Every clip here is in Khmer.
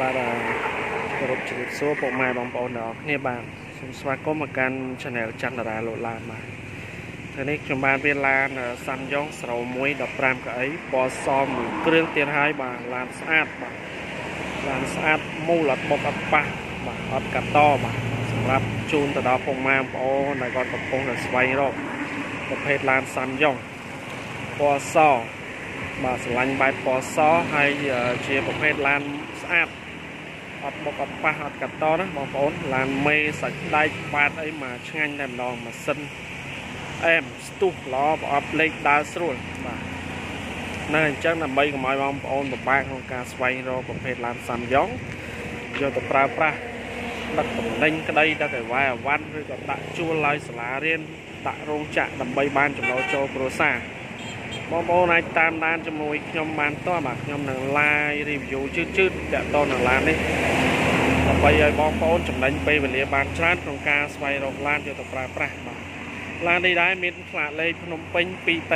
បាទគោរពជម្រាបសួរពុកម៉ែបងប្អូនទាំងអស់គ្នាបាទសូមស្វាគមន៍មកកាន់ Channel ច័ន្ទរាលោឡានបាទថ្ងៃនេះខ្ញុំបានវាឡានសាន់យ៉ុងស្រោ1 15កៅអីពណ៌សមគ្រឿងទៀតហើយបាទឡានស្អាតបាទឡានស្អាតមូលអត់បុកអត់ប៉ះបាទអត់កាត់តបាទសម្រាប់ជូនទៅដល់ពុកម៉ែបងប្អូនដែលគាត់កំពុងតែស្វែងរកប្រភេទឡានសាន់យ៉ុងពណ៌សបាទស្រឡាញ់បែបពណ៌សហើយជាប្រភេទឡានស្អាត អត់បុកអត់ប៉ះអត់កាត់តណាបងប្អូនឡានមេសាច់ដែកបាតអីមកឆ្ងាញ់តែម្ដងម៉ាស៊ីនអែមស្ទុះល្អប្រអប់លេខដើរស្រួលបាទនៅអញ្ចឹងដើម្បីកុំឲ្យបងប្អូនពិបាកក្នុងការស្វែងរកប្រភេទឡានសាំយ៉ុងយកទៅប្រើប្រាស់ដឹកតំណែងក្តីដឹកអីវ៉ៃអាវ៉ាន់ឬក៏ដាក់ជួលឲ្យសាលារៀនដាក់រោងចក្រដើម្បីបានចំណូលចូលគ្រួសារ បងប្អូនអាចតាមដានជាមួយខ្ញុំបានតបាទខ្ញុំនឹង live review ជឿជឿតាក់ទងនឹងឡាននេះដើម្បីឲ្យបងប្អូនចំណេញពេលវេលាបានច្រើនក្នុងការស្វែងរកឡានយកទៅប្រើប្រាស់បាទឡាននេះដែរមានផ្លាកលេខភ្នំពេញ 2T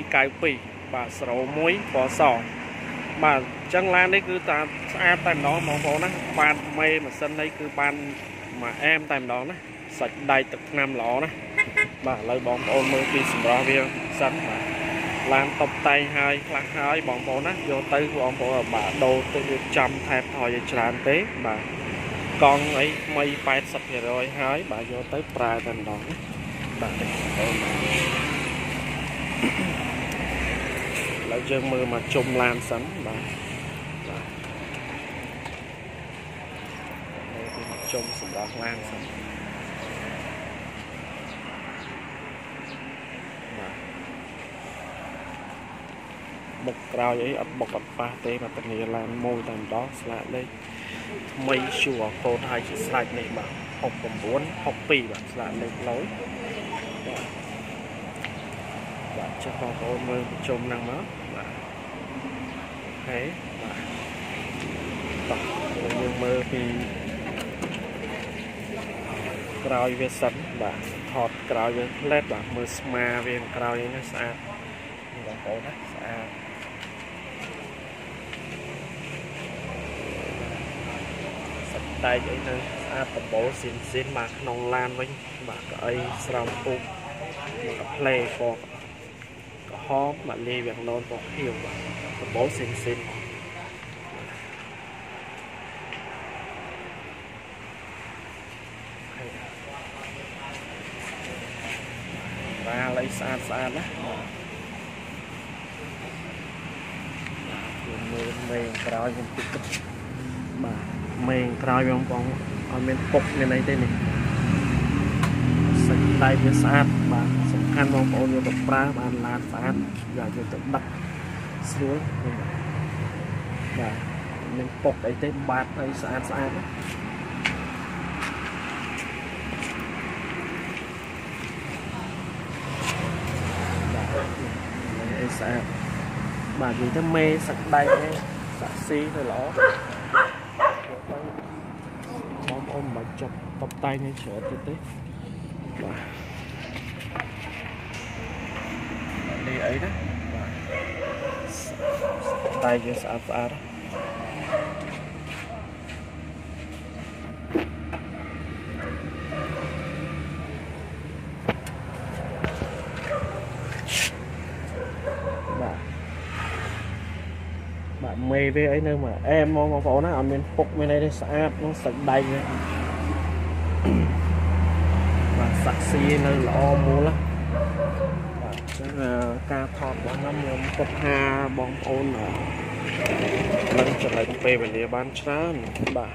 6692បាទស្រោ1ពណ៌សបាទអញ្ចឹងឡាននេះគឺតាស្អាតតែម្ដងបងប្អូនណាបានមេម៉ាស៊ីននេះគឺបានមួយអែមតែម្ដងណាសាច់ដែកទឹកថ្នាំល្អណាបាទឥឡូវបងប្អូនមើលពីសម្រស់វាសិនបាទ ឡានតុបតែងហើយខ្លះហើយបងប្អូនណាយកទៅបងប្អូនបាទដូរទៅរៀបចំថែបថយឲ្យច្រើនទេបាទកង់អីថ្មី80%ហើយបាទយកទៅប្រើតែម្ដងណាបាទបងប្អូនឥឡូវយើងមើលមកជុំឡានសិនបាទបាទជុំសម្រាប់ឡានសិន បុកក្រោយអីអត់បុកអត់ប៉ះទេបាទធានាឡានមួយតែម្ដងស្លាកលេខថ្មីជួកូនហើយជាស្រេចនេះបាទ69 62បាទស្លាកលេខឡូយបាទបាទចាស់បងប្អូនមើលប្រជុំហ្នឹងមកបាទហេបាទតោះយើងមើលពីក្រោយវាសិនបាទថតក្រោយវាផ្លែតបាទមើលស្មាវាក្រោយនេះស្អាតបងប្អូនណាស្អាត ដែកអីនៅស្អាតដំបូលស៊ីនស៊ីនមកក្នុងឡានវិញបាទកៅអីស្រោមពុកមកផ្លេពណ៌ក្រហមមកលេវាំងណូនពណ៌ខៀវបាទដំបូលស៊ីនស៊ីនបាទឥឡូវស្អាតស្អាតណាបាទមើលមេក្រោយខ្ញុំតិចបាទ មេងក្រោយបងបងអត់មានពុកមានអីទេនេះសាច់ដៃវាស្អាតបាទសំខាន់បងប្អូនយកទៅប្រើបានឡានស្អាតយកយកទៅដឹកស្រួលបាទមានពុកអីទេបាតអីស្អាតស្អាតណាអីស្អាតបាទនិយាយទៅមេសាច់ដែកនេះសាក់ស៊ីទៅល្អអូន មិនបាច់ចាប់តបតែងនេះច្រើនទៀតទេបាទនេះអីណាបាទតែយើងស្អាតស្អាត មេវាអីនៅមកអែមបងប្អូនណាអត់មានពុកមានអីទេស្អាតនឹងសាច់ដៃនេះបាទសាក់ស៊ីនៅល្អមូលណាបាទអញ្ចឹងការថតរបស់ខ្ញុំខ្ញុំគិតថាបងប្អូននឹងចំណេញពេលវេលាបានច្រើនបាទ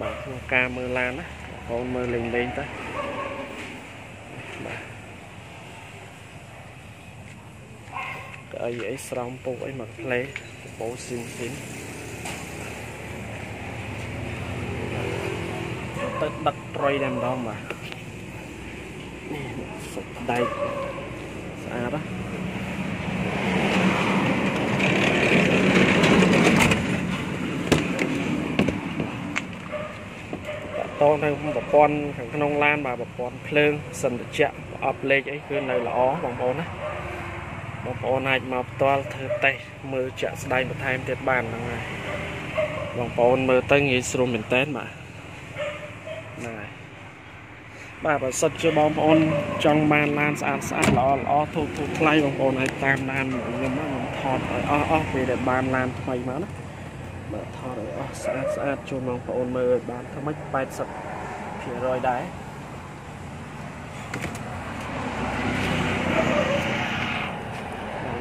បាទក្នុងការមើលឡានណាបងប្អូនមើលលេងលេងទៅបាទក្អីអីស្រោមពុកអីមកផ្លេ បោស៊ីនស៊ីនទៅដឹកត្រុយតែម្ដងបាទនេះសុកដែកស្អាតណាតងនៅប្រព័ន្ធខាងក្នុងឡានបាទប្រព័ន្ធភ្លើងសន្តិជៈប្រអប់លេខអីគឺនៅល្អបងប្អូនណា បងប្អូនអាចមកផ្ទាល់ធ្វើតេស្តមើលជាក់ស្ដែងបន្ថែមទៀតបានហ្នឹងហើយបងប្អូនមើលទៅងាយស្រួលមែនតើបាទហ្នឹងហើយបាទបើសិនជាបងប្អូនចង់បានឡានស្អាតស្អាតល្អល្អធូរធូរថ្លៃបងប្អូនឲ្យតាមឡានខ្ញុំខ្ញុំថតឲ្យអស់អស់ពេលដែលបានឡានថ្មីមកណាបាទថតឲ្យអស់ស្អាតស្អាតជូនបងប្អូនមើលឲ្យបានថ្មិច80%ដែរ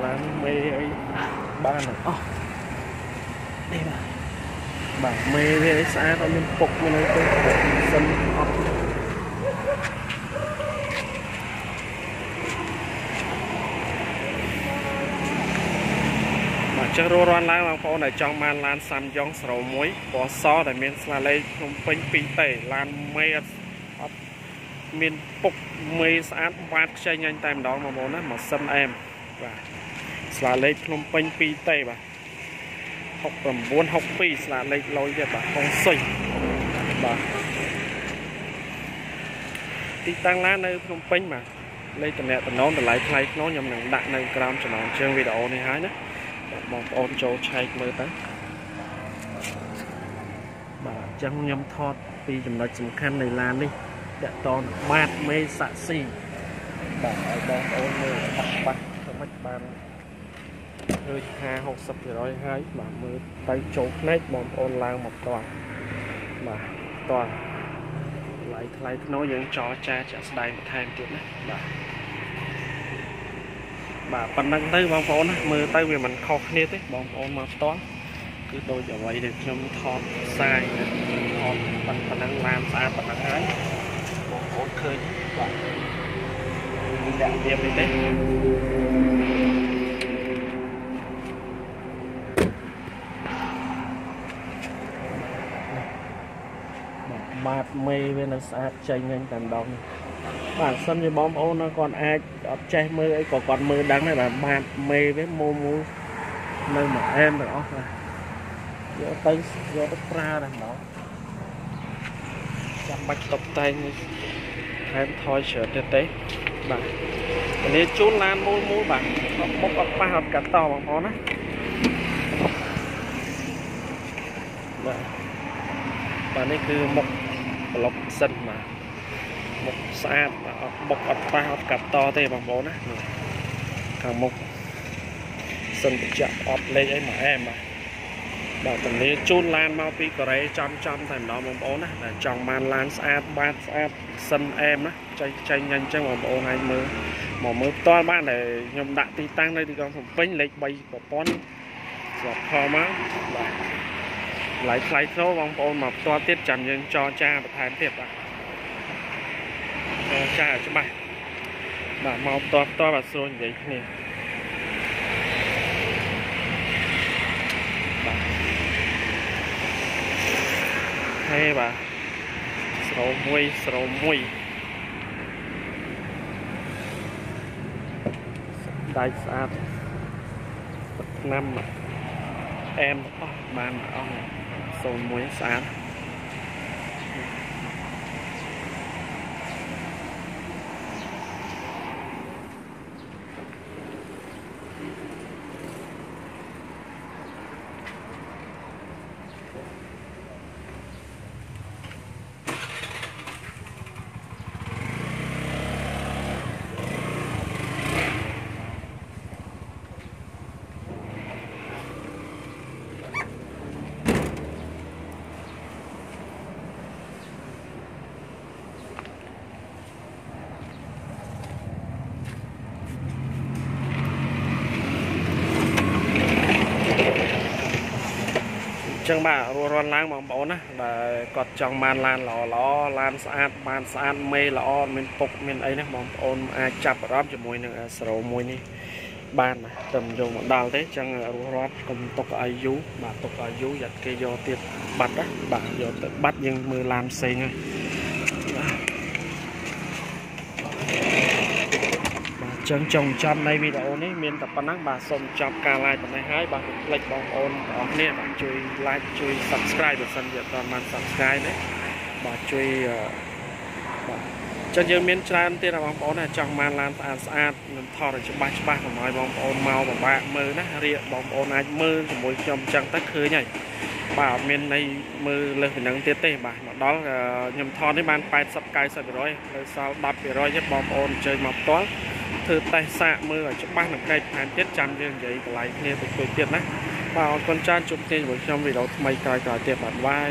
ឡាន មេអីបានអស់នេះបាទបាទមេវាអីស្អាតអត់មានពុកមានអីទេសិនអត់បាទចុះរួរាន់ឡើងបងប្អូនដែលចង់បានឡានសាំយ៉ុង01ពណ៌សដែលមានស្លាលេខភ្នំពេញ2តេឡានមេអត់អត់មានពុកមេស្អាតបាតខ្ចីញ៉ាញ់តែម្ដងបងប្អូនណាម៉ាស៊ីនអែមបាទ ស្លាលេខភ្នំពេញ2តេបាទ6962ស្លាលេខលុយទៀតបាទផងសុយបាទទីតាំងឡាននៅភ្នំពេញបាទលេខតំណែងតំណងតម្លៃថ្លៃក្នុងខ្ញុំនឹងដាក់នៅក្រោមចំណងជើងវីដេអូនេះហើយណាបងប្អូនចូលឆែកមើលទៅបាទអញ្ចឹងខ្ញុំថតពីចំណុចសំខាន់នៃឡាននេះតកតនបាតមេសាក់ស៊ីបាទឲ្យបងប្អូនមើលបាត់បាត់ធ្វើម៉េចបាន ឃើញ50 60%ហើយបាទមើលទៅចូលភ្នែកបងប្អូនឡើងមកផ្ទាល់បាទផ្ទាល់ថ្លៃថ្លៃធ្នូយើងចរចាចាក់ស្ដែងបន្ថែមទៀតណាបាទបាទប៉ុណ្ណឹងទៅបងប្អូនណាមើលទៅវាមិនខុសគ្នាទេបងប្អូនមកផ្ទាល់គឺដូចអ្វីដែលខ្ញុំថតផ្សាយថតប៉ុណ្ណឹងឡានស្អាតប៉ុណ្ណឹងហើយបងប្អូនឃើញបាទដាក់ទៀតទេ បាតមេវានៅស្អាតចេញហ្នឹងតែម្ដងបាទសិនជាបងប្អូនគាត់អាចអត់ចេះមើលអីក៏គាត់មើលដឹងដែរបាទបាតមេវាមូមូនៅមួយអែមទាំងអស់បាទយកទៅយកទៅប្រើតែម្ដងចាំបាច់តុបតែងថែមថយច្រើនទៀតទេបាទនេះជូនឡានមូលមូលបាទមុខអត់ប៉ះអត់កាត់តបងប្អូនណាបាទបាទនេះគឺមុខ ប្លុកសិនបាទមុខស្អាតអត់បុកអត់ប៉ះអត់កាត់តទេបងប្អូនណាខាងមុខសិនបញ្ជាក់អត់លេខអីមកអែមបាទបាទតំនីជូនឡានមកពីកូរ៉េចំចំតែម្ដងបងប្អូនណាតែចង់បានឡានស្អាតបាតស្អាតសិនអែមណាចេញចេញញ៉ាំអញ្ចឹងបងប្អូនឲ្យមើលមកមើលផ្ទាល់បានតែខ្ញុំដាក់ទីតាំងនៅទីក្រុងភ្នំពេញលេខ3ប្រព័ន្ធស្រាប់ខមកបាទ ថ្លៃថ្លៃធ្នូបងប្អូនមកផ្ទាល់ទៀតចាំយើងចរចាបន្ថែមទៀតបាទចរចាច្បាស់បាទមកផ្ទាល់ផ្ទាល់បាទស្រួលនិយាយគ្នាបាទហើយបាទស្រោមួយស្រោមួយដៃស្អាតឆ្នាំអែមអស់បានអស់ 01ស្អាត ចឹងបាទរស់រាន់ឡើងបងប្អូនណាដែលគាត់ចង់បានឡានល្អល្អឡានស្អាតបានស្អាតមេល្អមានពុកមានអីណាបងប្អូនអាចចាប់អារម្មណ៍ជាមួយនឹងស្រោមួយនេះបានណាតែមិនយកមកដល់ទេចឹងរស់រាន់កុំទុកឲ្យយូរបាទទុកឲ្យយូរយ៉ាត់គេយកទៀតបាត់ណាបាទយកទៅបាត់យើងមើលឡានផ្សេងហើយ ចឹងចុងចប់នៃវីដេអូនេះមានតែប៉ុណ្ណឹងបាទសូមចប់ការ live ប៉ុណ្ណេះហើយបាទកុំភ្លេចបងប្អូនទាំងអស់គ្នាបាទជួយ like ជួយ subscribe បើសិនជាអត់បាន subscribe ទេបាទជួយបាទចឹងយើងមានច្រើនទៀតបងប្អូនណាចង់បានឡានស្អាតស្អាតនឹងថតឲ្យច្បាស់ច្បាស់កុំឲ្យបងប្អូនមកពិបាកមើលណារៀកបងប្អូនអាចមើលជាមួយខ្ញុំចឹងទៅឃើញហើយបាទអត់មានន័យមើលលើសពីនឹងទៀតទេបាទមកដល់ខ្ញុំថតនេះបាន80 90%លើសល់10%ទេបងប្អូនអញ្ជើញមកផ្ទាល់ ធ្វើតេស្តសាកមើលឲ្យច្បាស់នឹងកែបន្ថែមទៀតចាំយើងនិយាយកន្លែងគ្នាទៅជួយទៀតណាបាទអរគុណច្រើនជួបគ្នាជាមួយខ្ញុំវីដេអូថ្មីក្រោយៗទៀតបាទបាយ